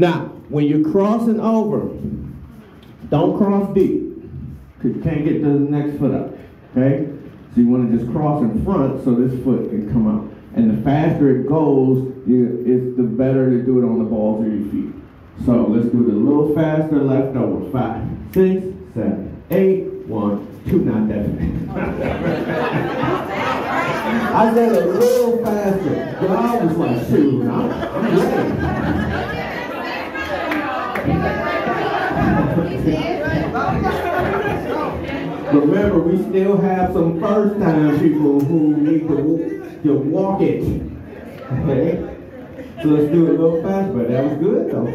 Now, when you're crossing over, don't cross deep, because you can't get the next foot up, okay? So you want to just cross in front so this foot can come out. And the faster it goes, you, it's the better to do it on the balls of your feet. So let's do it a little faster, left over. Five, six, seven, eight, one, two, not that I said a little faster. But I was like, shoot, I'm, I'm ready. Remember, we still have some first time people who need to, to walk it. Okay? So let's do it a little faster, but that was good though.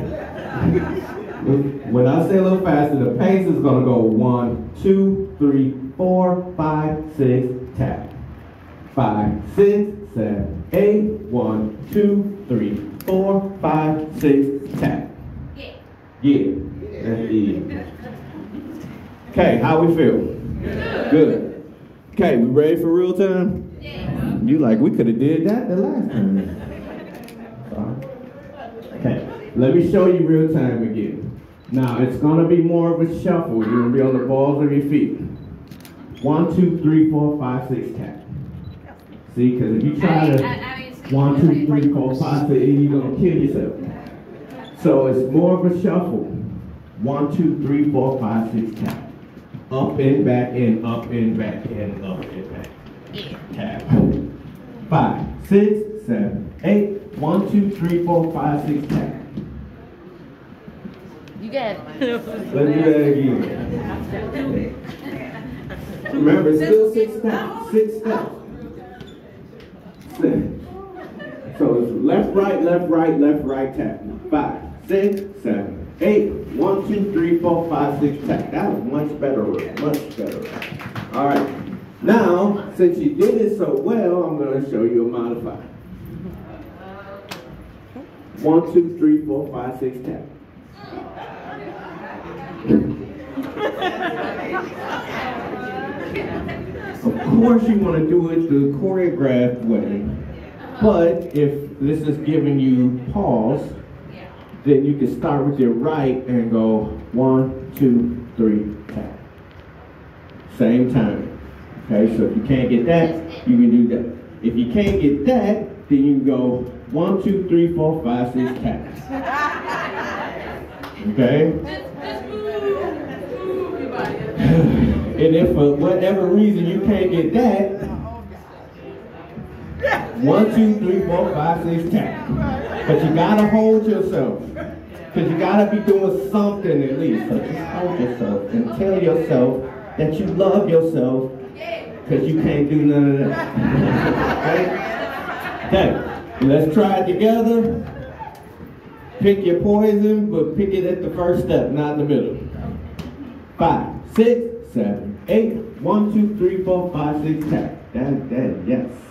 When I say a little faster, the pace is gonna go one, two, three, four, five, six, tap. Five, six, seven, eight, one, two, three, four, five, six, tap. Yeah. Yeah. That's it. Okay, how we feel? Good. Good. Okay, we ready for real time? Yeah. You like we could have did that the last time. Okay, let me show you real time again. Now, it's going to be more of a shuffle. You're going to be on the balls of your feet. One, two, three, four, five, six, tap. See, because if you try to one, two, three, four, five, six, you're going to kill yourself. So it's more of a shuffle. One, two, three, four, five, six, tap. Up and back and up and back and up and back. Tap. Five, six, seven, eight. One, two, three, four, five, six, tap. You got it. Let's do that again. Remember, it's still six steps. Six steps. So it's left, right, left, right, left, right, tap. Five, six, seven, eight. One, two, three, four, five, six, tap. That was much better Much better All right. Now, since you did it so well, I'm going to show you a modifier. One, two, three, four, five, six, tap course you want to do it the choreographed way, but if this is giving you pause, then you can start with your right and go one, two, three, tap. Same time. Okay, so if you can't get that, you can do that. If you can't get that, then you can go one, two, three, four, five, six taps. Okay? and if for whatever reason you can't get that, one, two, three, four, five, six, ten. But you gotta hold yourself. Because you gotta be doing something at least. So just hold yourself and tell yourself that you love yourself because you can't do none of that. okay? okay. Let's try it together. Pick your poison, but pick it at the first step, not in the middle. Five six, seven, eight. One, two, three, four, five, six, ten. That, that, yes.